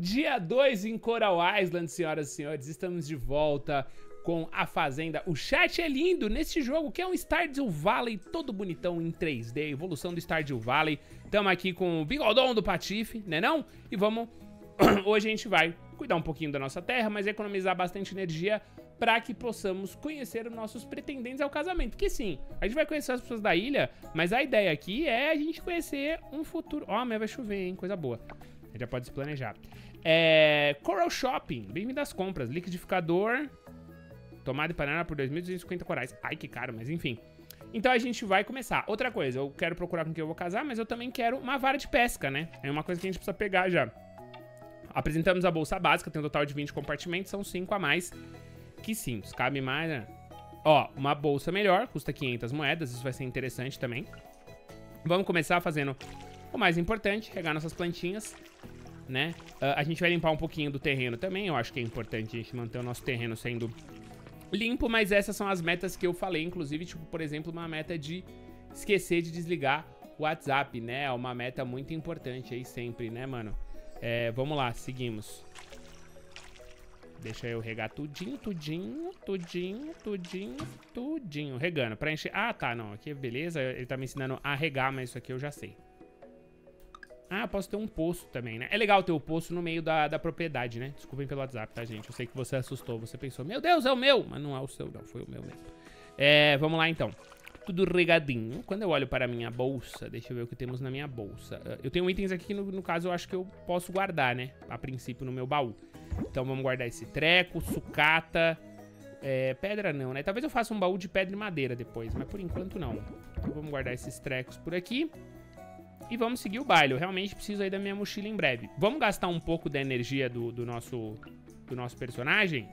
Dia 2 em Coral Island, senhoras e senhores. Estamos de volta com a Fazenda. O chat é lindo nesse jogo, que é um Stardew Valley todo bonitão em 3D. Evolução do Stardew Valley. Estamos aqui com o Bigodon do Patife, né não? E vamos... Hoje a gente vai cuidar um pouquinho da nossa terra, mas economizar bastante energia para que possamos conhecer os nossos pretendentes ao casamento. Porque sim, a gente vai conhecer as pessoas da ilha, mas a ideia aqui é a gente conhecer um futuro... Ó, oh, amanhã vai chover, hein? Coisa boa. Já pode se planejar. É, Coral Shopping, bem-vindo às compras. Liquidificador, tomada e panela por 2.250 corais. Ai, que caro, mas enfim. Então a gente vai começar. Outra coisa, eu quero procurar com quem eu vou casar, mas eu também quero uma vara de pesca, né? É uma coisa que a gente precisa pegar já. Apresentamos a bolsa básica, tem um total de 20 compartimentos, são 5 a mais que cintos. Cabe mais, né? Ó, uma bolsa melhor, custa 500 moedas, isso vai ser interessante também. Vamos começar fazendo o mais importante, regar nossas plantinhas né? Uh, a gente vai limpar um pouquinho do terreno também, eu acho que é importante a gente manter o nosso terreno sendo limpo, mas essas são as metas que eu falei, inclusive, tipo, por exemplo, uma meta de esquecer de desligar o WhatsApp, né? É uma meta muito importante aí sempre, né, mano? É, vamos lá, seguimos. Deixa eu regar tudinho, tudinho, tudinho, tudinho, tudinho. Regando, pra encher... Ah, tá, não, aqui beleza, ele tá me ensinando a regar, mas isso aqui eu já sei. Ah, posso ter um poço também, né? É legal ter o poço no meio da, da propriedade, né? Desculpem pelo WhatsApp, tá, gente? Eu sei que você assustou, você pensou, meu Deus, é o meu! Mas não é o seu, não, foi o meu mesmo. É, vamos lá, então. Tudo regadinho. Quando eu olho para a minha bolsa, deixa eu ver o que temos na minha bolsa. Ah, eu tenho itens aqui que, no, no caso, eu acho que eu posso guardar, né? A princípio, no meu baú. Então, vamos guardar esse treco, sucata... É, pedra não, né? Talvez eu faça um baú de pedra e madeira depois, mas por enquanto não. Então, vamos guardar esses trecos por aqui. E vamos seguir o baile. Eu realmente preciso aí da minha mochila em breve. Vamos gastar um pouco da energia do, do nosso, do nosso personagem.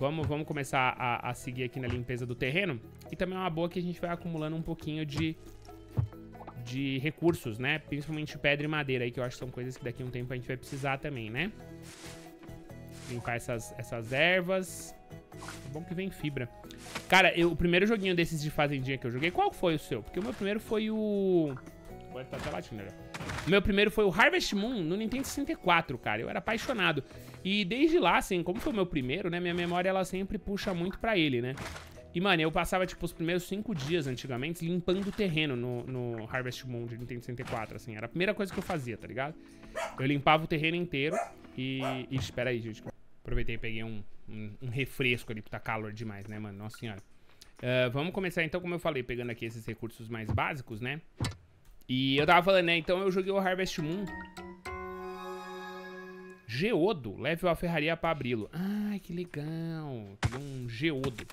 Vamos, vamos começar a, a, seguir aqui na limpeza do terreno. E também é uma boa que a gente vai acumulando um pouquinho de, de recursos, né? Principalmente pedra e madeira aí, que eu acho que são coisas que daqui a um tempo a gente vai precisar também, né? Limpar essas, essas ervas. É bom que vem fibra. Cara, eu, o primeiro joguinho desses de fazendinha que eu joguei, qual foi o seu? Porque o meu primeiro foi o... Pode estar até latindo, né? Meu primeiro foi o Harvest Moon no Nintendo 64, cara. Eu era apaixonado. E desde lá, assim, como foi o meu primeiro, né? Minha memória, ela sempre puxa muito pra ele, né? E, mano, eu passava, tipo, os primeiros cinco dias, antigamente, limpando o terreno no, no Harvest Moon de Nintendo 64, assim. Era a primeira coisa que eu fazia, tá ligado? Eu limpava o terreno inteiro e... Ixi, espera aí, gente. Aproveitei e peguei um, um, um, refresco ali, porque tá calor demais, né, mano? Nossa senhora. Uh, vamos começar, então, como eu falei, pegando aqui esses recursos mais básicos, né? E eu tava falando, né? Então eu joguei o Harvest Moon. Geodo. Leve a ferraria pra abri-lo. Ai, que legal. Peguei um geodo.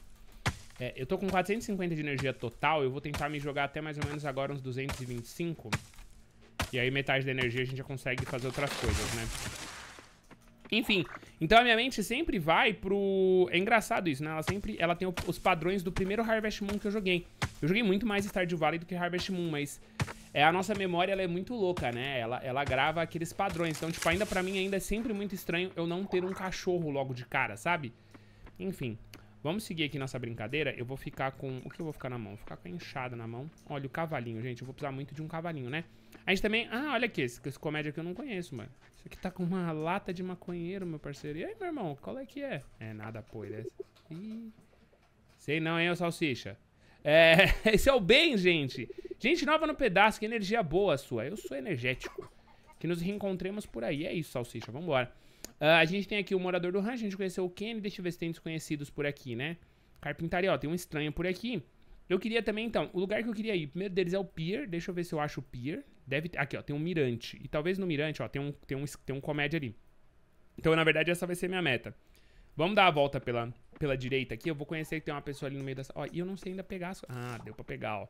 É, eu tô com 450 de energia total. Eu vou tentar me jogar até mais ou menos agora uns 225. E aí metade da energia a gente já consegue fazer outras coisas, né? Enfim, então a minha mente sempre vai pro... É engraçado isso, né? Ela sempre ela tem os padrões do primeiro Harvest Moon que eu joguei. Eu joguei muito mais Stardew Valley do que Harvest Moon, mas é, a nossa memória ela é muito louca, né? Ela, ela grava aqueles padrões. Então, tipo, ainda pra mim ainda é sempre muito estranho eu não ter um cachorro logo de cara, sabe? Enfim, vamos seguir aqui nossa brincadeira. Eu vou ficar com... O que eu vou ficar na mão? Vou ficar com a enxada na mão. Olha, o cavalinho, gente. Eu vou precisar muito de um cavalinho, né? A gente também... Ah, olha aqui. Esse, esse comédia aqui eu não conheço, mano. Isso aqui tá com uma lata de maconheiro, meu parceiro. E aí, meu irmão? Qual é que é? É, nada, pô. Esse... Ih... Sei não, hein, ô salsicha. É, esse é o bem, gente. Gente nova no pedaço, que energia boa sua. Eu sou energético. Que nos reencontremos por aí. É isso, salsicha. Vambora. Uh, a gente tem aqui o morador do rancho. A gente conheceu o Kenny. Deixa eu ver se tem desconhecidos por aqui, né? Carpintaria, ó. Tem um estranho por aqui. Eu queria também, então, o lugar que eu queria ir, primeiro deles é o Pier. Deixa eu ver se eu acho o Pier. Deve ter, aqui, ó, tem um mirante. E talvez no mirante, ó, tem um, tem um, tem um comédia ali. Então, na verdade, essa vai ser minha meta. Vamos dar a volta pela, pela direita aqui. Eu vou conhecer que tem uma pessoa ali no meio dessa... Ó, e eu não sei ainda pegar... Ah, deu pra pegar, ó.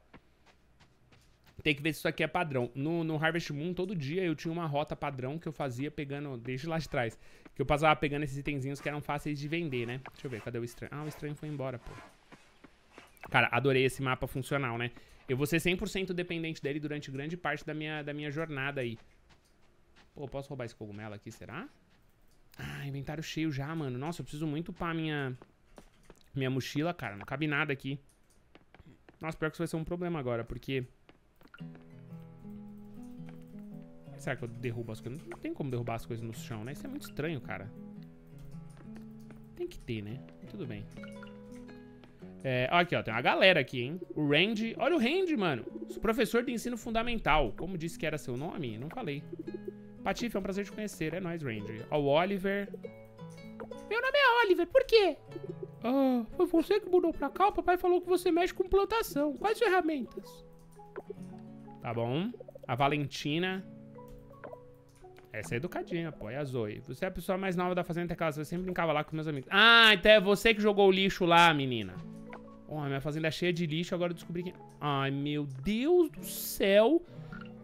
Tem que ver se isso aqui é padrão. No, no Harvest Moon, todo dia eu tinha uma rota padrão que eu fazia pegando, desde lá de trás. Que eu passava pegando esses itenzinhos que eram fáceis de vender, né? Deixa eu ver, cadê o estranho? Ah, o estranho foi embora, pô. Cara, adorei esse mapa funcional, né? Eu vou ser 100% dependente dele durante grande parte da minha, da minha jornada aí. Pô, posso roubar esse cogumelo aqui, será? Ah, inventário cheio já, mano. Nossa, eu preciso muito upar minha, minha mochila, cara. Não cabe nada aqui. Nossa, pior que isso vai ser um problema agora, porque... que será que eu derrubo as coisas? Não tem como derrubar as coisas no chão, né? Isso é muito estranho, cara. Tem que ter, né? Tudo bem. É, aqui, ó, tem uma galera aqui, hein? O Randy. Olha o Randy, mano. Professor de ensino fundamental. Como disse que era seu nome? Não falei. Patife, é um prazer te conhecer. É nóis, Randy. Ó, o Oliver. Meu nome é Oliver, por quê? Ah, foi você que mudou pra cá? O papai falou que você mexe com plantação. Quais ferramentas? Tá bom. A Valentina. Essa é educadinha, pô. É a Zoe. Você é a pessoa mais nova da fazenda casa. Eu sempre brincava lá com meus amigos. Ah, então é você que jogou o lixo lá, menina. Oh, minha fazenda é cheia de lixo, agora eu descobri que... Ai, meu Deus do céu.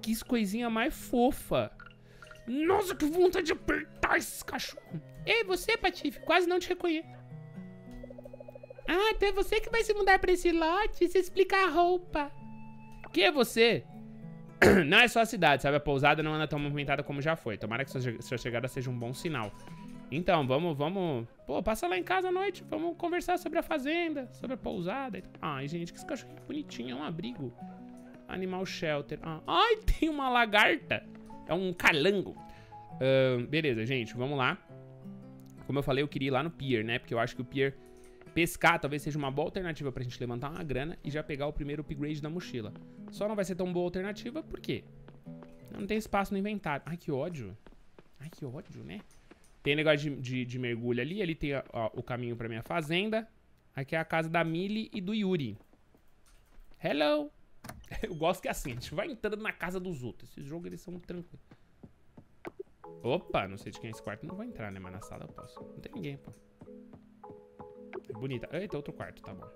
Que coisinha mais fofa. Nossa, que vontade de apertar esse cachorro. Ei, você, Patife, quase não te reconheço. Ah, então é você que vai se mudar pra esse lote e se explicar a roupa. Quem é você? Não é só a cidade, sabe? A pousada não anda tão movimentada como já foi. Tomara que sua chegada seja um bom sinal. Então, vamos, vamos... Pô, passa lá em casa à noite. Vamos conversar sobre a fazenda, sobre a pousada. Ai, gente, que esse cachorro bonitinho. É um abrigo. Animal shelter. Ah, ai, tem uma lagarta. É um calango. Uh, beleza, gente, vamos lá. Como eu falei, eu queria ir lá no pier, né? Porque eu acho que o pier pescar talvez seja uma boa alternativa pra gente levantar uma grana e já pegar o primeiro upgrade da mochila. Só não vai ser tão boa alternativa, por quê? Não tem espaço no inventário. Ai, que ódio. Ai, que ódio, né? Tem negócio de, de, de mergulho ali. Ali tem ó, o caminho pra minha fazenda. Aqui é a casa da Millie e do Yuri. Hello! Eu gosto que é assim, a gente vai entrando na casa dos outros. Esses jogos, eles são tranquilos. Opa, não sei de quem é esse quarto. Não vou entrar, né? Mas na sala eu posso. Não tem ninguém, pô. É bonita. Eita, outro quarto, tá bom.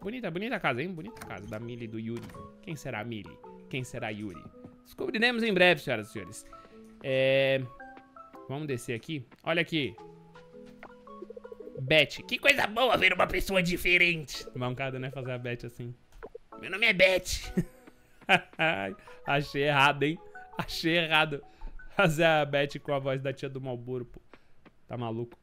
Bonita, bonita casa, hein? Bonita casa da Millie e do Yuri. Quem será a Millie? Quem será a Yuri? Descobriremos em breve, senhoras e senhores. É... Vamos descer aqui. Olha aqui. Beth. Que coisa boa ver uma pessoa diferente. Mancada, né? Fazer a Beth assim. Meu nome é Beth. Achei errado, hein? Achei errado. Fazer a Beth com a voz da tia do Malboro, pô. Tá maluco?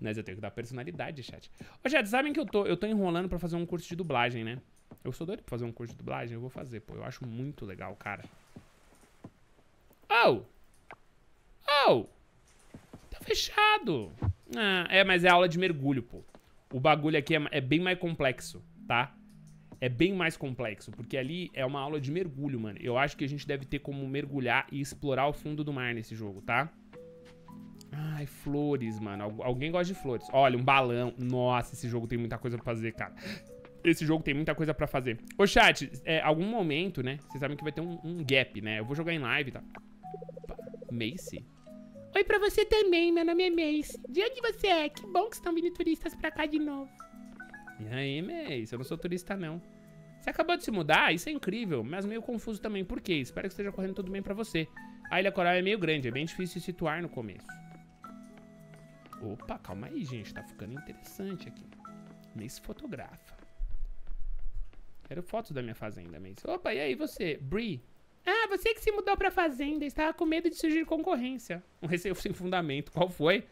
Mas eu tenho que dar personalidade, chat. Ô, chat, sabem que eu tô, eu tô enrolando pra fazer um curso de dublagem, né? Eu sou doido pra fazer um curso de dublagem, eu vou fazer, pô. Eu acho muito legal, cara. Oh! Oh! Tá fechado. Ah, é, mas é aula de mergulho, pô. O bagulho aqui é, é bem mais complexo, tá? É bem mais complexo, porque ali é uma aula de mergulho, mano. Eu acho que a gente deve ter como mergulhar e explorar o fundo do mar nesse jogo, tá? Ai, flores, mano. Alguém gosta de flores. Olha, um balão. Nossa, esse jogo tem muita coisa pra fazer, cara. Esse jogo tem muita coisa pra fazer. Ô, chat, é, algum momento, né? Vocês sabem que vai ter um, um gap, né? Eu vou jogar em live, tá? Macy? Oi pra você também, meu nome é Mace. De onde você é? Que bom que estão vindo turistas pra cá de novo. E aí, Mace? Eu não sou turista, não. Você acabou de se mudar? Isso é incrível, mas meio confuso também. Por quê? Espero que esteja correndo tudo bem pra você. A Ilha Coral é meio grande, é bem difícil se situar no começo. Opa, calma aí, gente. Tá ficando interessante aqui. Mace fotografa. Quero fotos da minha fazenda, Mace. Opa, e aí você? Brie, ah, você que se mudou pra fazenda, estava com medo de surgir concorrência. Um receio sem fundamento. Qual foi?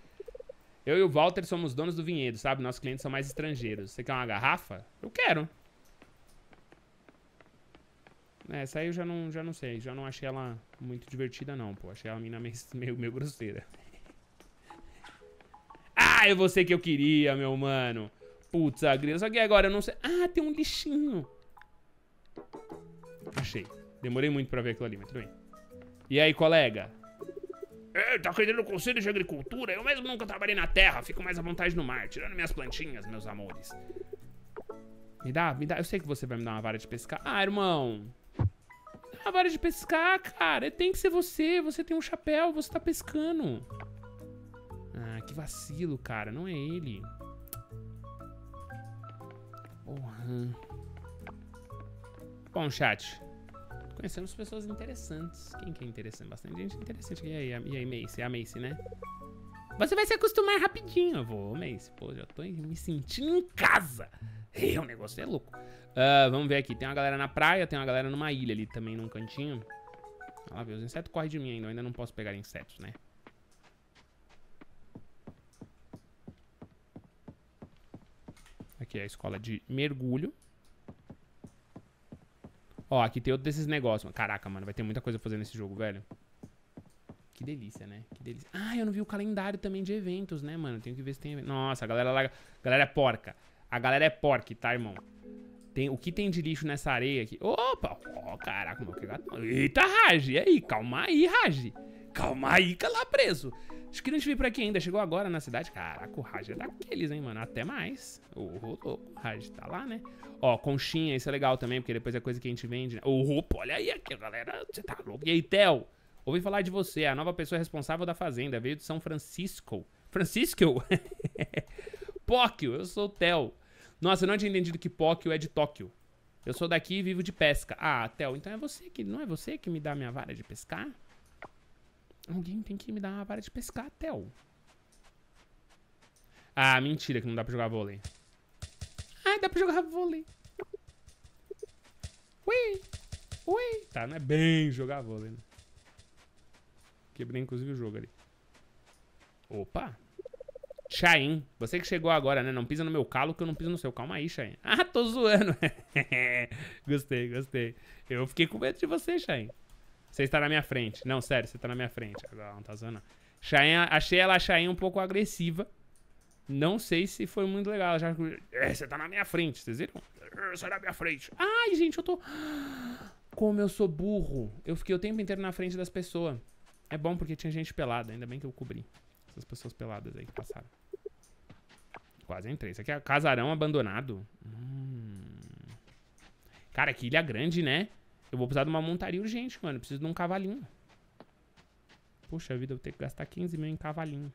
Eu e o Walter somos donos do vinhedo, sabe? Nossos clientes são mais estrangeiros. Você quer uma garrafa? Eu quero. É, essa aí eu já não, já não sei. Já não achei ela muito divertida, não, pô. Achei ela meio, meio, meio grosseira. ah, é você que eu queria, meu mano. Putz, a grila. Só que agora eu não sei. Ah, tem um lixinho. Achei. Demorei muito pra ver aquilo ali, mas tudo bem. E aí, colega? É, tá querendo conselho de agricultura? Eu mesmo nunca trabalhei na terra, fico mais à vontade no mar, tirando minhas plantinhas, meus amores. Me dá, me dá. Eu sei que você vai me dar uma vara de pescar. Ah, irmão. Uma vara de pescar, cara. Tem que ser você. Você tem um chapéu, você tá pescando. Ah, que vacilo, cara. Não é ele. Porra. Bom, chat. Conhecemos pessoas interessantes. Quem que é interessante? Bastante gente interessante. E aí, e aí Mace? É a Mace, né? Você vai se acostumar rapidinho. Eu vou, Mace. Pô, já tô me sentindo em casa. É, o negócio é louco. Uh, vamos ver aqui. Tem uma galera na praia, tem uma galera numa ilha ali também, num cantinho. Olha lá, ver, os insetos correm de mim ainda. Eu ainda não posso pegar insetos, né? Aqui é a escola de mergulho. Ó, aqui tem outro desses negócios. Caraca, mano, vai ter muita coisa fazer nesse jogo, velho. Que delícia, né? Que delícia. Ah, eu não vi o calendário também de eventos, né, mano? Tenho que ver se tem... Nossa, a galera lá... Galera é porca. A galera é porca, tá, irmão? Tem, o que tem de lixo nessa areia aqui? Opa! Ó, oh, caraca, meu que. Eita, Raj! E aí? Calma aí, Raj. Calma aí, que lá preso. Acho que não te vi por aqui ainda. Chegou agora na cidade. Caraca, o Raj é daqueles, hein, mano? Até mais. O oh, oh, Raj tá lá, né? Ó, conchinha, isso é legal também, porque depois é coisa que a gente vende, né? Opa, olha aí aqui, galera. Você tá louco. E aí, Theo? Ouvi falar de você, a nova pessoa responsável da fazenda. Veio de São Francisco. Francisco? Póquio, eu sou o Theo. Nossa, eu não tinha entendido que Póquio é de Tóquio. Eu sou daqui e vivo de pesca. Ah, Theo, então é você que... Não é você que me dá minha vara de pescar? Alguém tem que me dar uma vara de pescar, Theo. Ah, mentira que não dá pra jogar vôlei. Ah, dá pra jogar vôlei. Ui, ui. Tá, não é bem jogar vôlei, né? Quebrei inclusive o jogo ali. Opa, Chain, você que chegou agora, né? Não pisa no meu calo que eu não piso no seu. Calma aí, Chain. Ah, tô zoando. gostei, gostei. Eu fiquei com medo de você, Chain. Você está na minha frente. Não, sério, você está na minha frente. Agora não tá zoando. Chain, achei ela, Chain, um pouco agressiva. Não sei se foi muito legal. Já... É, você tá na minha frente, vocês viram? Sai da minha frente. Ai, gente, eu tô... Como eu sou burro. Eu fiquei o tempo inteiro na frente das pessoas. É bom porque tinha gente pelada. Ainda bem que eu cobri. Essas pessoas peladas aí que passaram. Quase entrei. Isso aqui é casarão abandonado. Hum. Cara, que ilha grande, né? Eu vou precisar de uma montaria urgente, mano. Eu preciso de um cavalinho. Puxa vida, eu vou ter que gastar 15 mil em cavalinho.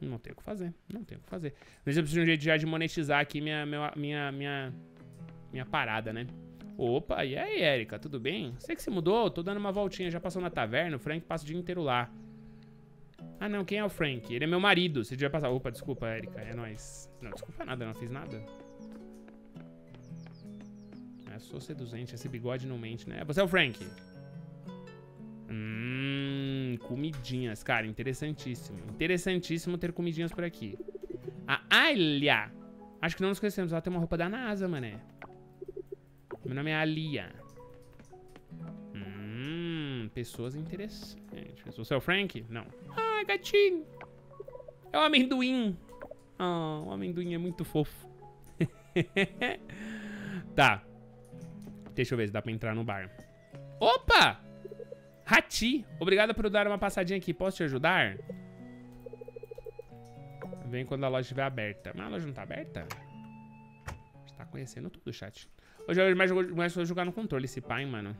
Não tenho o que fazer. Não tenho o que fazer. Mas eu preciso de um jeito já de monetizar aqui minha, minha, minha, minha, minha parada, né? Opa, e aí, Erika, tudo bem? Você que se mudou? Tô dando uma voltinha, já passou na taverna, o Frank passa o dia inteiro lá. Ah, não, quem é o Frank? Ele é meu marido. Você devia passar. Opa, desculpa, Erika. É nóis. Não, desculpa nada, não fiz nada. É, sou seduzente. Esse bigode não mente, né? Você é o Frank. Hum, comidinhas. Cara, interessantíssimo. Interessantíssimo ter comidinhas por aqui. A Alia. Acho que não nos conhecemos. Ela tem uma roupa da NASA, mané. Meu nome é Alia pessoas interessantes. Você é o Frank? Não. Ah, gatinho. É o amendoim. Oh, o amendoim é muito fofo. tá. Deixa eu ver se dá pra entrar no bar. Opa! Rati, obrigado por dar uma passadinha aqui. Posso te ajudar? Vem quando a loja estiver aberta. Mas a loja não tá aberta? Tá conhecendo tudo, chat. Hoje eu mais, mais vou jogar no controle esse pai, mano.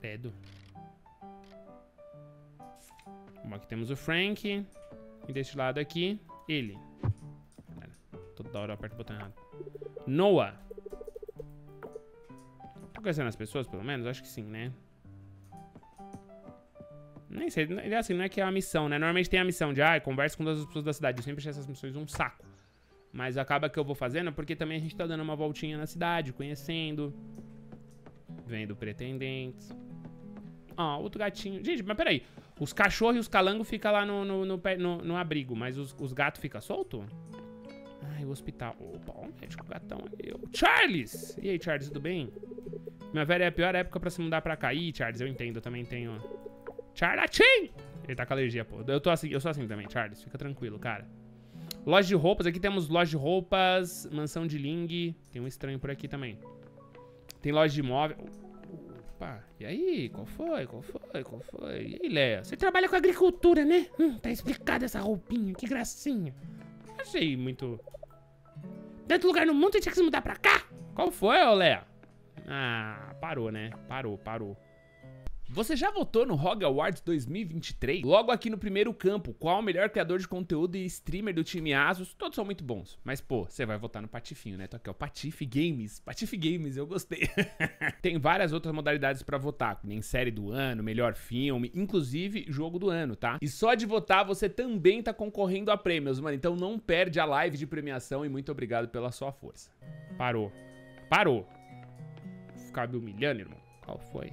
Credo. Bom, aqui temos o Frank. E deste lado aqui, ele. Toda hora eu aperto o botão errado. Noah. Tô conhecendo as pessoas, pelo menos? Acho que sim, né? Nem sei, ele é assim, não é que é uma missão, né? Normalmente tem a missão de, ah, conversa com todas as pessoas da cidade. Eu sempre achei essas missões um saco. Mas acaba que eu vou fazendo porque também a gente tá dando uma voltinha na cidade, conhecendo, vendo pretendentes. Ó, outro gatinho. Gente, mas peraí. Os cachorros e os calangos ficam lá no, no, no, no, no abrigo, mas os, os gatos ficam soltos? Ai, o hospital. Opa, o médico gatão aí. Charles! E aí, Charles, tudo bem? Minha velha é a pior época pra se mudar pra cá. Ih, Charles, eu entendo, eu também tenho... Charlatim! Ele tá com alergia, pô. Eu, tô assim, eu sou assim também, Charles. Fica tranquilo, cara. Loja de roupas. Aqui temos loja de roupas, mansão de Ling. Tem um estranho por aqui também. Tem loja de imóvel. Opa, e aí? Qual foi? Qual foi? Qual foi? E aí, Léa? Você trabalha com agricultura, né? Hum, tá explicada essa roupinha, que gracinha. Achei muito... Tanto lugar no mundo, você tinha que se mudar pra cá? Qual foi, ô Léa? Ah, parou, né? Parou, parou. Você já votou no ROG Awards 2023? Logo aqui no primeiro campo, qual o melhor criador de conteúdo e streamer do time Asus? Todos são muito bons. Mas, pô, você vai votar no Patifinho, né? Tô aqui, ó, Patife Games. Patife Games, eu gostei. Tem várias outras modalidades pra votar, nem série do ano, melhor filme, inclusive jogo do ano, tá? E só de votar você também tá concorrendo a prêmios, mano. Então não perde a live de premiação e muito obrigado pela sua força. Parou. Parou. Ficar me humilhando, irmão. Qual foi?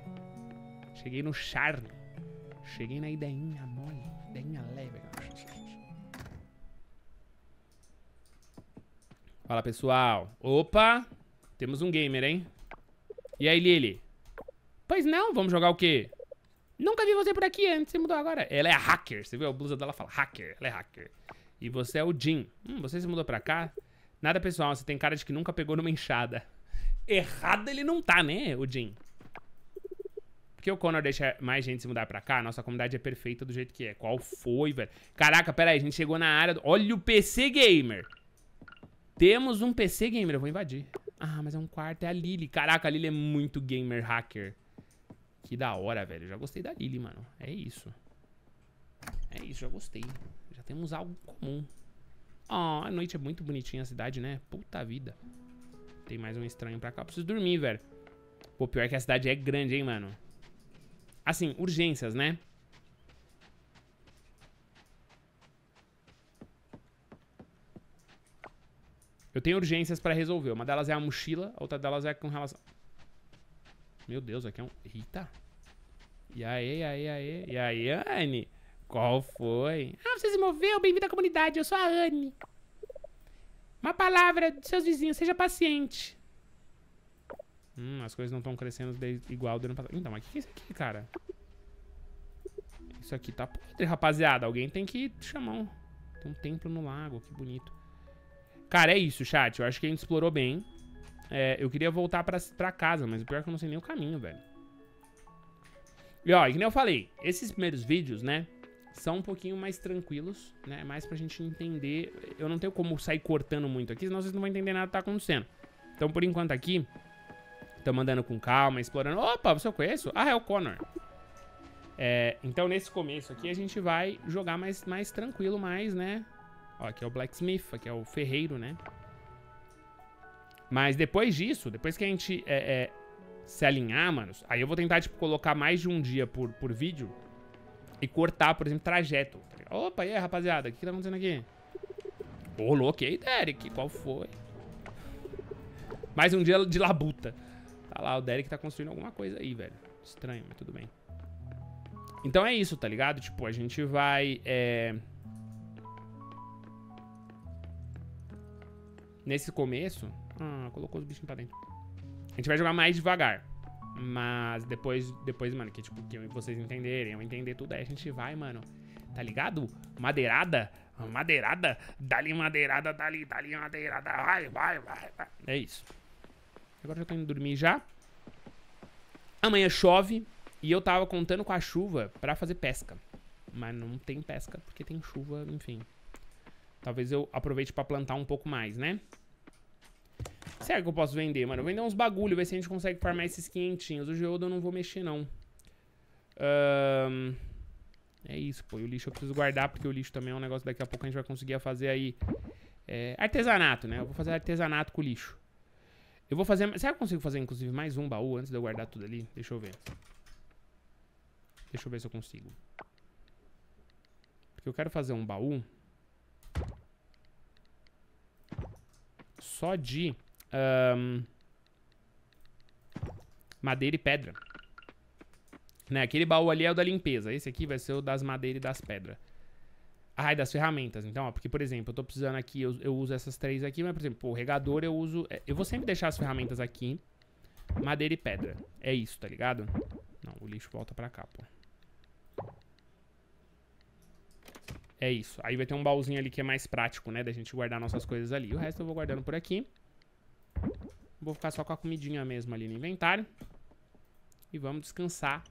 Cheguei no charme. Cheguei na ideinha mole. Ideinha leve. Fala, pessoal. Opa! Temos um gamer, hein? E aí, Lily? Pois não, vamos jogar o quê? Nunca vi você por aqui antes, você mudou agora. Ela é hacker, você viu? A blusa dela fala hacker, ela é hacker. E você é o Jim. Hum, você se mudou pra cá? Nada pessoal, você tem cara de que nunca pegou numa enxada. Errado ele não tá, né, o Jim? Porque o Connor deixa mais gente se mudar pra cá, nossa comunidade é perfeita do jeito que é. Qual foi, velho? Caraca, pera aí, a gente chegou na área do... Olha o PC Gamer! Temos um PC Gamer, eu vou invadir. Ah, mas é um quarto, é a Lily. Caraca, a Lily é muito gamer hacker. Que da hora, velho. Já gostei da Lily, mano. É isso. É isso, já gostei. Já temos algo comum. Ó, oh, a noite é muito bonitinha a cidade, né? Puta vida. Tem mais um estranho pra cá. preciso dormir, velho. Pô, pior que a cidade é grande, hein, mano. Assim, urgências, né? Eu tenho urgências pra resolver. Uma delas é a mochila, a outra delas é com relação... Meu Deus, aqui é um... Eita. E aí, e aí, e aí? E aí, Anne? Qual foi? Ah, você se moveu? Bem-vindo à comunidade. Eu sou a Anne. Uma palavra de seus vizinhos. Seja paciente. Hum, as coisas não estão crescendo igual do ano passado. Então, mas o que é isso aqui, cara? Isso aqui tá podre, rapaziada. Alguém tem que chamar um... Tem um templo no lago, que bonito. Cara, é isso, chat. Eu acho que a gente explorou bem. É, eu queria voltar pra, pra casa, mas o pior é que eu não sei nem o caminho, velho. E ó, que nem eu falei, esses primeiros vídeos, né, são um pouquinho mais tranquilos, né, mais pra gente entender. Eu não tenho como sair cortando muito aqui, senão vocês não vão entender nada que tá acontecendo. Então, por enquanto aqui, estamos andando com calma, explorando. Opa, você eu conheço? Ah, é o Connor. É, então, nesse começo aqui, a gente vai jogar mais, mais tranquilo, mais, né, Ó, aqui é o blacksmith, aqui é o ferreiro, né? Mas depois disso, depois que a gente é, é, se alinhar, manos, aí eu vou tentar, tipo, colocar mais de um dia por, por vídeo e cortar, por exemplo, trajeto. Opa, e aí, rapaziada, o que, que tá acontecendo aqui? Ô, louco, e aí, Derek, qual foi? Mais um dia de labuta. Tá lá, o Derek tá construindo alguma coisa aí, velho. Estranho, mas tudo bem. Então é isso, tá ligado? Tipo, a gente vai... É... nesse começo... Ah, colocou os bichinhos pra dentro. A gente vai jogar mais devagar. Mas depois, depois, mano, que tipo, que vocês entenderem, eu entender tudo, aí a gente vai, mano. Tá ligado? Madeirada, madeirada, dali madeirada, dali, dali madeirada, vai, vai, vai, vai. É isso. Agora eu tô indo dormir já. Amanhã chove e eu tava contando com a chuva pra fazer pesca. Mas não tem pesca porque tem chuva, enfim. Talvez eu aproveite pra plantar um pouco mais, né? Será que eu posso vender, mano? Vender uns bagulho, ver se a gente consegue farmar esses quinhentinhos. O geodo eu não vou mexer, não. Um... É isso, pô. E o lixo eu preciso guardar, porque o lixo também é um negócio daqui a pouco a gente vai conseguir fazer aí... É... artesanato, né? Eu vou fazer artesanato com lixo. Eu vou fazer... Será que eu consigo fazer, inclusive, mais um baú antes de eu guardar tudo ali? Deixa eu ver. Deixa eu ver se eu consigo. Porque eu quero fazer um baú... Só de um, madeira e pedra. Né? Aquele baú ali é o da limpeza. Esse aqui vai ser o das madeiras e das pedras. Ah, e das ferramentas. Então, ó, porque, por exemplo, eu tô precisando aqui, eu, eu uso essas três aqui, mas, por exemplo, o regador eu uso... É, eu vou sempre deixar as ferramentas aqui, madeira e pedra. É isso, tá ligado? Não, o lixo volta pra cá, pô. É isso. Aí vai ter um baúzinho ali que é mais prático, né? Da gente guardar nossas coisas ali. O resto eu vou guardando por aqui. Vou ficar só com a comidinha mesmo ali no inventário. E vamos descansar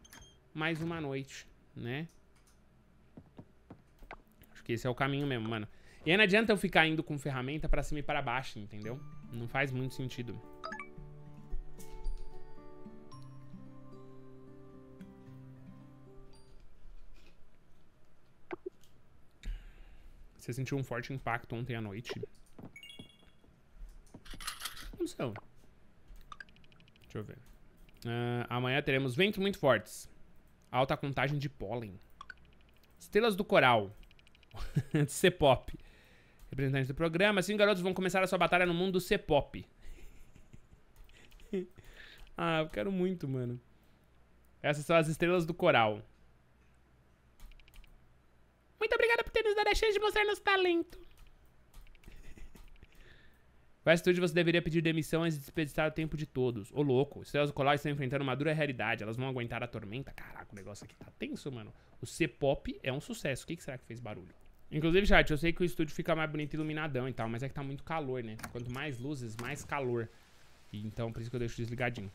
mais uma noite, né? Acho que esse é o caminho mesmo, mano. E aí não adianta eu ficar indo com ferramenta pra cima e para baixo, entendeu? Não faz muito sentido. Você sentiu um forte impacto ontem à noite? Não sei. Deixa eu ver. Uh, amanhã teremos ventos muito fortes. Alta contagem de pólen. Estrelas do Coral. C-pop. Representante do programa. Cinco garotos vão começar a sua batalha no mundo do C-pop. ah, eu quero muito, mano. Essas são as estrelas do coral. Muito obrigada por ter nos dado a chance de mostrar nosso talento. Fast Food você deveria pedir demissão antes de desperdiçar o tempo de todos. Ô, louco. Estrelas Colares estão enfrentando uma dura realidade. Elas vão aguentar a tormenta. Caraca, o negócio aqui tá tenso, mano. O C-Pop é um sucesso. O que será que fez barulho? Inclusive, chat, eu sei que o estúdio fica mais bonito iluminadão e tal, mas é que tá muito calor, né? Quanto mais luzes, mais calor. Então, por isso que eu deixo desligadinho.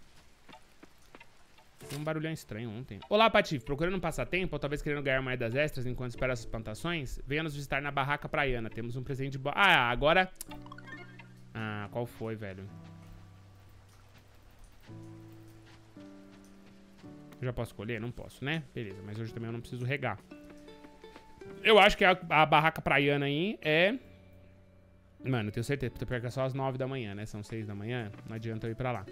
Tem um barulhão estranho ontem. Olá, Patife. Procurando um passatempo ou talvez querendo ganhar moedas extras enquanto espera as plantações? Venha nos visitar na barraca praiana. Temos um presente de... Ah, agora... Ah, qual foi, velho? Eu já posso escolher? Não posso, né? Beleza, mas hoje também eu não preciso regar. Eu acho que a, a barraca praiana aí é... Mano, eu tenho certeza, porque é só às 9 da manhã, né? São 6 da manhã, não adianta eu ir pra lá.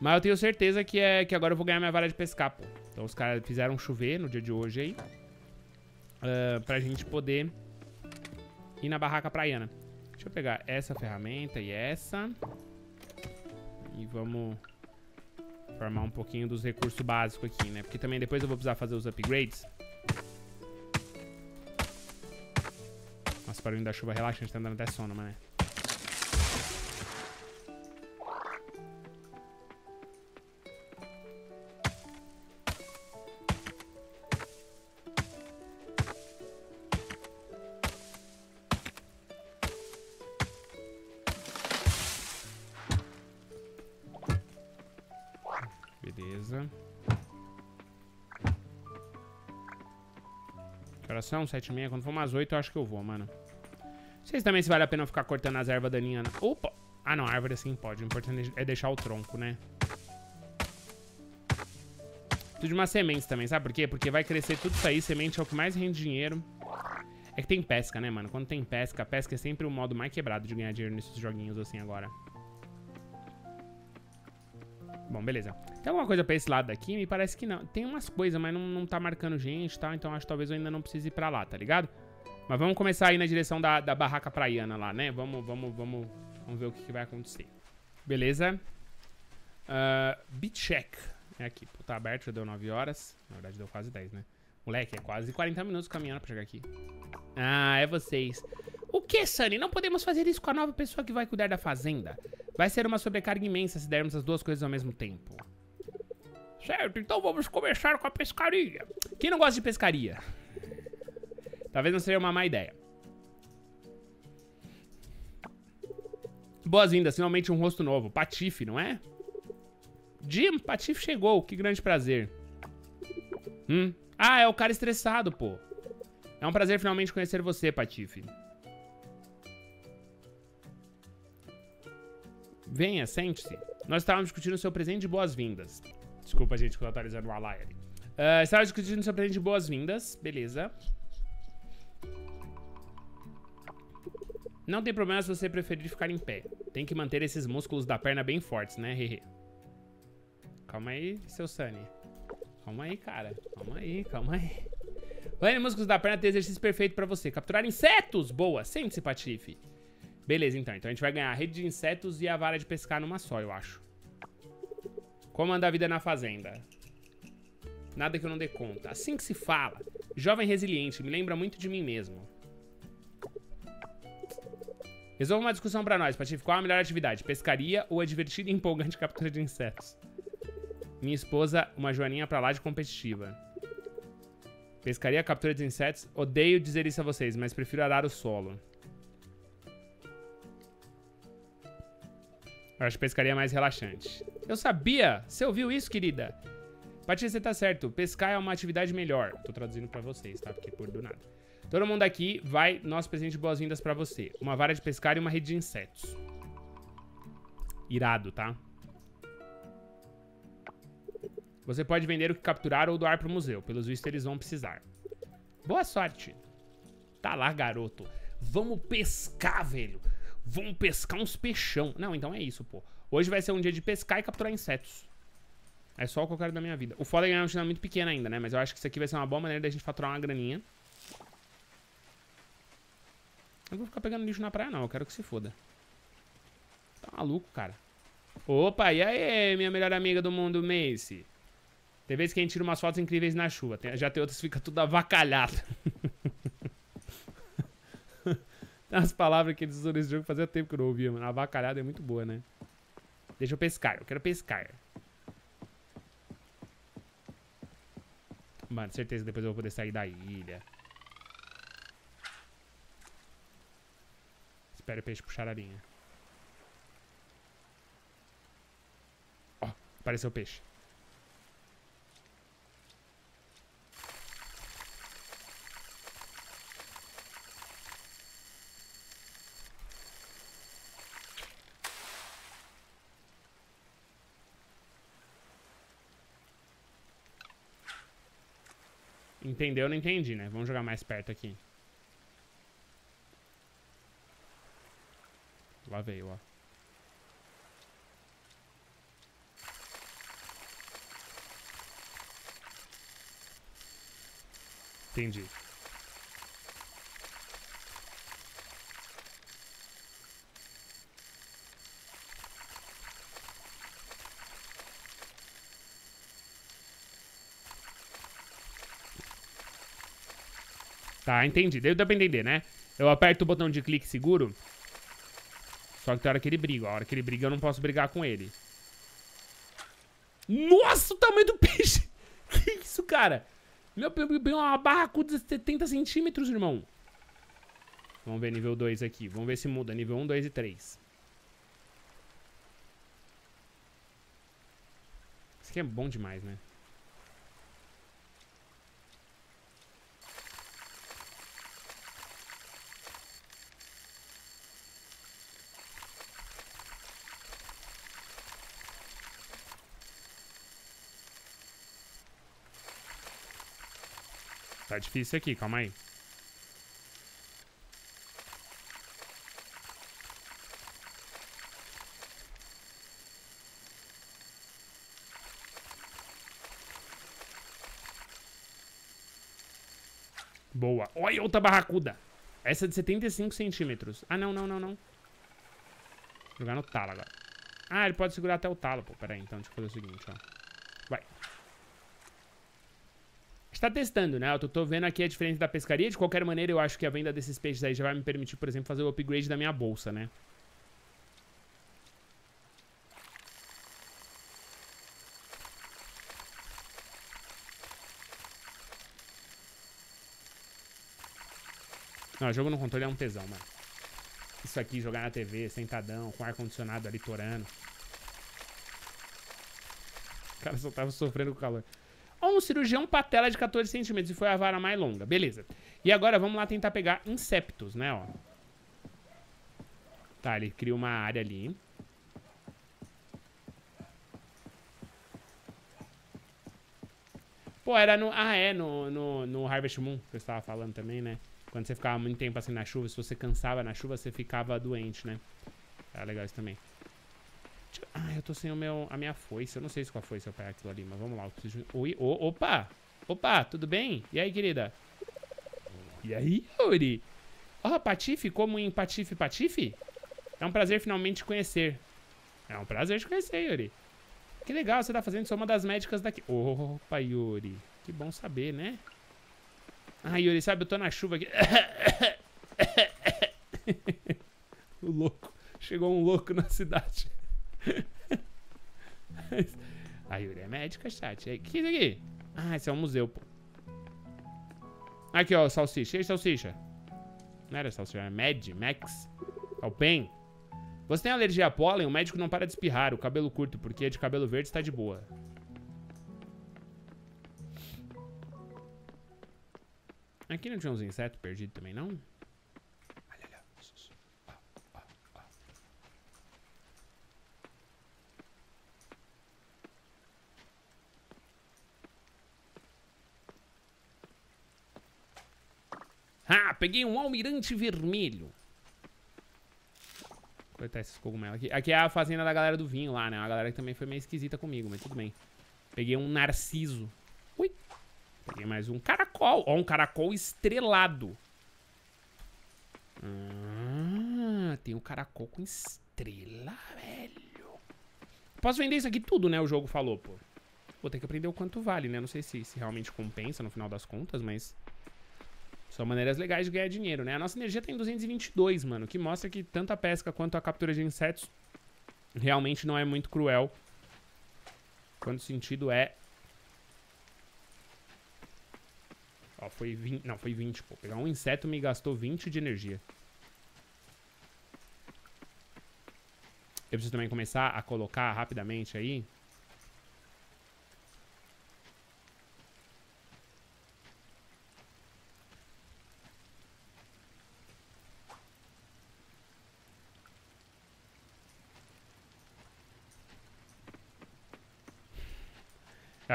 Mas eu tenho certeza que, é, que agora eu vou ganhar minha vara de pescar, pô. Então os caras fizeram chover no dia de hoje aí. Uh, pra gente poder ir na barraca praiana. Deixa eu pegar essa ferramenta e essa. E vamos formar um pouquinho dos recursos básicos aqui, né? Porque também depois eu vou precisar fazer os upgrades. Nossa, barulho da chuva relaxante, tá dando até sono, mané. São? 7 e meia. Quando for umas 8, eu acho que eu vou, mano. Não sei se também se vale a pena ficar cortando as ervas daninhas. Né? Opa! Ah, não. árvore assim pode. O importante é deixar o tronco, né? Tudo de uma semente também, sabe por quê? Porque vai crescer tudo isso aí. Semente é o que mais rende dinheiro. É que tem pesca, né, mano? Quando tem pesca, pesca é sempre o modo mais quebrado de ganhar dinheiro nesses joguinhos assim agora. Bom, beleza. Tem alguma coisa pra esse lado daqui? Me parece que não. Tem umas coisas, mas não, não tá marcando gente, tá? Então acho que talvez eu ainda não precise ir pra lá, tá ligado? Mas vamos começar aí na direção da, da barraca praiana lá, né? Vamos, vamos, vamos, vamos ver o que, que vai acontecer. Beleza? Uh, beat check. É aqui. Pô, tá aberto, já deu 9 horas. Na verdade deu quase 10, né? Moleque, é quase 40 minutos caminhando pra chegar aqui. Ah, é vocês. O que, Sunny? Não podemos fazer isso com a nova pessoa que vai cuidar da fazenda. Vai ser uma sobrecarga imensa se dermos as duas coisas ao mesmo tempo. Certo, então vamos começar com a pescaria. Quem não gosta de pescaria? Talvez não seja uma má ideia. Boas-vindas, finalmente um rosto novo. Patife, não é? Jim, Patife chegou, que grande prazer. Hum? Ah, é o cara estressado, pô. É um prazer finalmente conhecer você, Patife. Venha, sente-se. Nós estávamos discutindo o seu presente de boas-vindas. Desculpa, gente, que eu tô atualizando o Alai ali. Uh, estávamos discutindo seu presente de boas-vindas. Beleza. Não tem problema se você preferir ficar em pé. Tem que manter esses músculos da perna bem fortes, né, hehe? Calma aí, seu Sunny. Calma aí, cara. Calma aí, calma aí. Vai, músculos da perna tem exercício perfeito pra você. Capturar insetos! Boa! Sente-se, Patife. Beleza, então. Então a gente vai ganhar a rede de insetos e a vara de pescar numa só, eu acho. Como anda a vida na fazenda? Nada que eu não dê conta. Assim que se fala. Jovem resiliente, me lembra muito de mim mesmo. Resolva uma discussão pra nós, Patife. Qual a melhor atividade? Pescaria ou a divertida e empolgante captura de insetos? Minha esposa, uma joaninha pra lá de competitiva. Pescaria, captura de insetos. Odeio dizer isso a vocês, mas prefiro arar o solo. Eu acho pescaria mais relaxante. Eu sabia! Você ouviu isso, querida? Patrícia, você tá certo. Pescar é uma atividade melhor. Tô traduzindo pra vocês, tá? Porque por do nada. Todo mundo aqui vai... Nosso presente de boas-vindas pra você. Uma vara de pescar e uma rede de insetos. Irado, tá? Você pode vender o que capturar ou doar pro museu. Pelos vistos, eles vão precisar. Boa sorte. Tá lá, garoto. Vamos pescar, velho. Vamos pescar uns peixão. Não, então é isso, pô. Hoje vai ser um dia de pescar e capturar insetos. É só o que eu quero da minha vida. O foda é ganhar uma muito pequena ainda, né? Mas eu acho que isso aqui vai ser uma boa maneira da gente faturar uma graninha. Eu não vou ficar pegando lixo na praia, não. Eu quero que se foda. Tá maluco, cara. Opa, e aí, minha melhor amiga do mundo, Mace? Tem vezes que a gente tira umas fotos incríveis na chuva. Tem, já tem outras que fica tudo avacalhado. Tem umas palavras que eles usam nesse jogo fazia tempo que eu não ouvia, mano. A avacalhada é muito boa, né? Deixa eu pescar, eu quero pescar. Mano, certeza depois eu vou poder sair da ilha. Espera o peixe puxar a linha. Ó, apareceu o peixe. Entendeu? Eu não entendi, né? Vamos jogar mais perto aqui. Lá veio, ó. Entendi. Tá, entendi. Deu, pra entender, né? Eu aperto o botão de clique seguro. Só que tem hora que ele briga. A hora que ele briga, eu não posso brigar com ele. Nossa, o tamanho do peixe! Que isso, cara? Meu, pegou uma barracuda de 70 centímetros, irmão. Vamos ver nível 2 aqui. Vamos ver se muda. Nível 1, 2 e 3. Isso aqui é bom demais, né? Tá difícil aqui, calma aí. Boa. Olha outra barracuda. Essa é de 75 centímetros. Ah, não, não, não, não. Vou jogar no talo agora. Ah, ele pode segurar até o talo, pô. Pera aí, então deixa eu fazer o seguinte, ó. Vai está testando, né? Eu tô, tô, vendo aqui a diferença da pescaria. De qualquer maneira, eu acho que a venda desses peixes aí já vai me permitir, por exemplo, fazer o upgrade da minha bolsa, né? Não, jogo no controle é um tesão, mano. Isso aqui, jogar na TV, sentadão, com ar-condicionado ali torando. O cara só tava sofrendo com calor. Ou um cirurgião patela de 14 centímetros e foi a vara mais longa. Beleza. E agora vamos lá tentar pegar inceptos, né, ó. Tá, ele cria uma área ali. Pô, era no... Ah, é, no, no, no Harvest Moon, que eu estava falando também, né? Quando você ficava muito tempo assim na chuva, se você cansava na chuva, você ficava doente, né? Era legal isso também. Ah, eu tô sem o meu, a minha foice. Eu não sei se com a foice eu pego aquilo ali, mas vamos lá. Eu preciso... Oi, opa! Opa, tudo bem? E aí, querida? E aí, Yuri? Ó, oh, Patife, como em Patife, Patife? É um prazer finalmente te conhecer. É um prazer te conhecer, Yuri. Que legal, você tá fazendo isso uma das médicas daqui. Opa, Yuri. Que bom saber, né? Ah, Yuri, sabe, eu tô na chuva aqui. o louco. Chegou um louco na cidade. A Yuri é médica, chat. O que é isso aqui? Ah, esse é um museu, pô. Aqui, ó, salsicha. E aí, salsicha? Não era salsicha, era Med, Max. É o Pen. Você tem alergia a pólen? O médico não para de espirrar. O cabelo curto, porque de cabelo verde está de boa. Aqui não tinha uns insetos perdidos também, não? Ah, peguei um almirante vermelho. Vou coletar esses cogumelos aqui. Aqui é a fazenda da galera do vinho lá, né? A galera que também foi meio esquisita comigo, mas tudo bem. Peguei um narciso. Ui. Peguei mais um caracol. Ó, um caracol estrelado. Ah, tem um caracol com estrela, velho. Posso vender isso aqui tudo, né? O jogo falou, pô. Vou ter que aprender o quanto vale, né? Não sei se, se realmente compensa no final das contas, mas... São maneiras legais de ganhar dinheiro, né? A nossa energia tá em 222, mano, que mostra que tanto a pesca quanto a captura de insetos realmente não é muito cruel. Quando o sentido é... Ó, foi 20... Não, foi 20, pô. Pegar um inseto me gastou 20 de energia. Eu preciso também começar a colocar rapidamente aí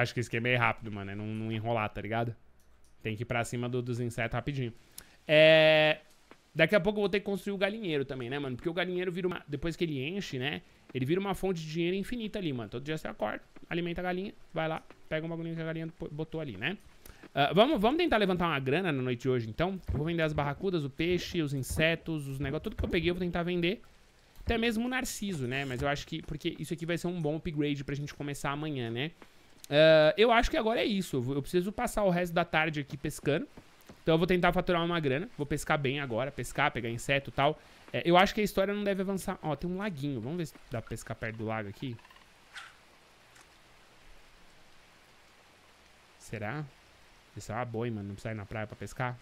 acho que esse esquema é rápido, mano. É não, não enrolar, tá ligado? Tem que ir pra cima do, dos insetos rapidinho. É... Daqui a pouco eu vou ter que construir o galinheiro também, né, mano? Porque o galinheiro vira uma... Depois que ele enche, né? Ele vira uma fonte de dinheiro infinita ali, mano. Todo dia você acorda, alimenta a galinha, vai lá, pega um bagulhinho que a galinha botou ali, né? Uh, vamos, vamos tentar levantar uma grana na noite de hoje, então. Eu vou vender as barracudas, o peixe, os insetos, os negócios. Tudo que eu peguei eu vou tentar vender. Até mesmo o narciso, né? Mas eu acho que... Porque isso aqui vai ser um bom upgrade pra gente começar amanhã, né? Uh, eu acho que agora é isso. Eu preciso passar o resto da tarde aqui pescando. Então eu vou tentar faturar uma grana. Vou pescar bem agora. Pescar, pegar inseto e tal. É, eu acho que a história não deve avançar. Ó, tem um laguinho. Vamos ver se dá pra pescar perto do lago aqui. Será? Isso é uma boi, mano. Não precisa ir na praia pra pescar?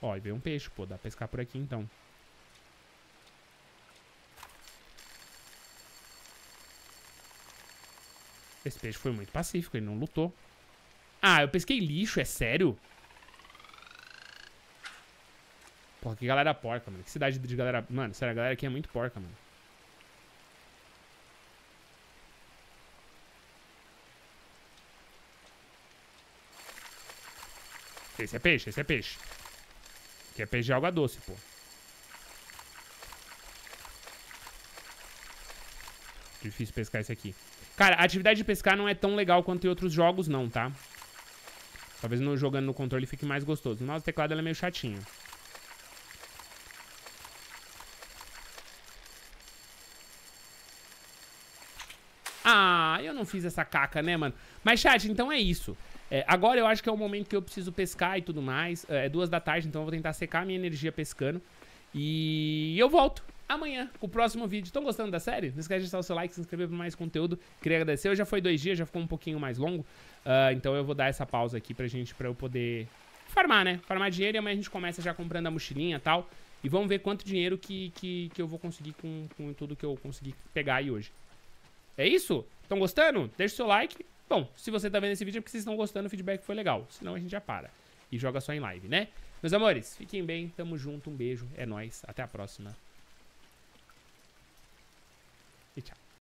Ó, e veio um peixe, pô. Dá pra pescar por aqui então. Esse peixe foi muito pacífico, ele não lutou. Ah, eu pesquei lixo, é sério? Porra, que galera porca, mano. Que cidade de galera... Mano, sério, a galera aqui é muito porca, mano. Esse é peixe, esse é peixe. Aqui é peixe de água doce, pô. Difícil pescar esse aqui. Cara, a atividade de pescar não é tão legal quanto em outros jogos, não, tá? Talvez no, jogando no controle fique mais gostoso. No mouse teclado ela é meio chatinho. Ah, eu não fiz essa caca, né, mano? Mas, chat, então é isso. É, agora eu acho que é o momento que eu preciso pescar e tudo mais. É duas da tarde, então eu vou tentar secar a minha energia pescando. E eu volto amanhã com o próximo vídeo. Estão gostando da série? Não esquece de deixar o seu like, se inscrever para mais conteúdo. Queria agradecer. Hoje já foi dois dias, já ficou um pouquinho mais longo. Uh, então eu vou dar essa pausa aqui pra gente, pra eu poder farmar, né? Farmar dinheiro e amanhã a gente começa já comprando a mochilinha e tal. E vamos ver quanto dinheiro que, que, que eu vou conseguir com, com tudo que eu consegui pegar aí hoje. É isso? Estão gostando? Deixa o seu like. Bom, se você tá vendo esse vídeo é porque vocês estão gostando, o feedback foi legal. Senão a gente já para. E joga só em live, né? Meus amores, fiquem bem, tamo junto, um beijo, é nóis, até a próxima.